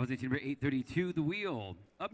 That was entry number 832, The Wheel. Up